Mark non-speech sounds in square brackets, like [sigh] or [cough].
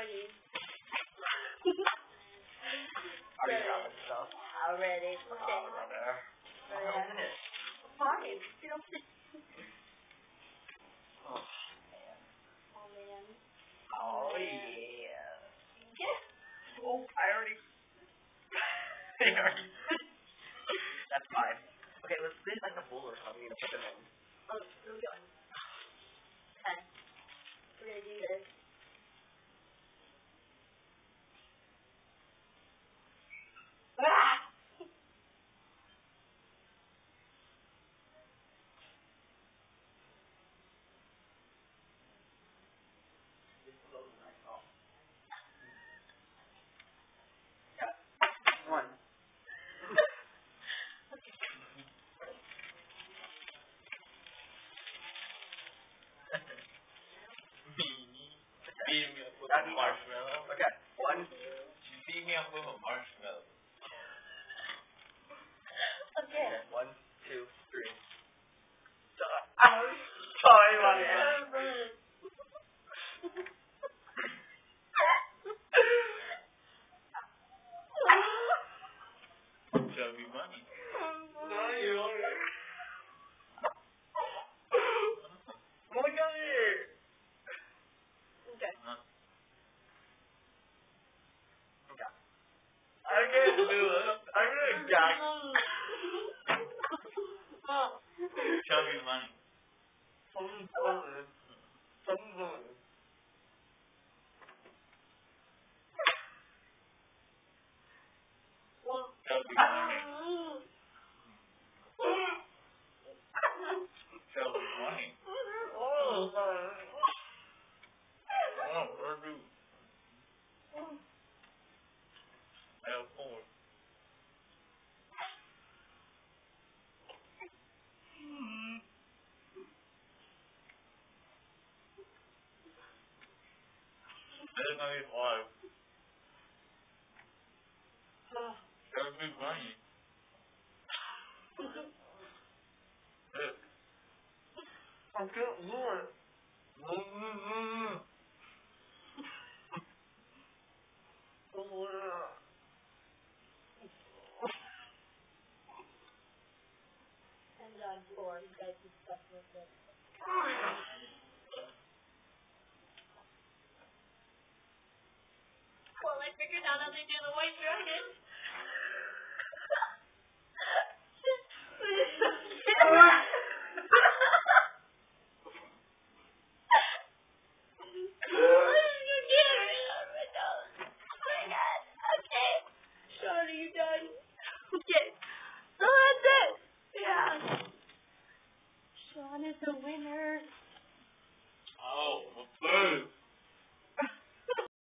everybody. Are you dropping stuff? Already. Oh, Okay. brother. Ready? Oh, Open it. Fine. You don't. Oh, man. Oh man. Oh, yeah. Yes. Oh, I already. [laughs] I already. [laughs] That's fine. Okay, let's get like a bowl or something to put them in. Oh, where we going? Okay. We're gonna do this. Ah! One. Beat me up with a That's marshmallow. Okay, one. Beat me up with a marshmallow. Okay. One, two, three. Done. Sorry, buddy. Show me money. No, you don't. Look at it. Okay. Huh? Okay. I can't it. Oh, I'm oh, gonna gag. Show me money. Something. Something. Me money. Show me money. Oh, Oh, where do? There's only five. Show me money. Look. I can't do it. Yeah. And on four, you guys can with it. Well, I figured out how they do the white dragon. Sean, are you done? Okay. So that's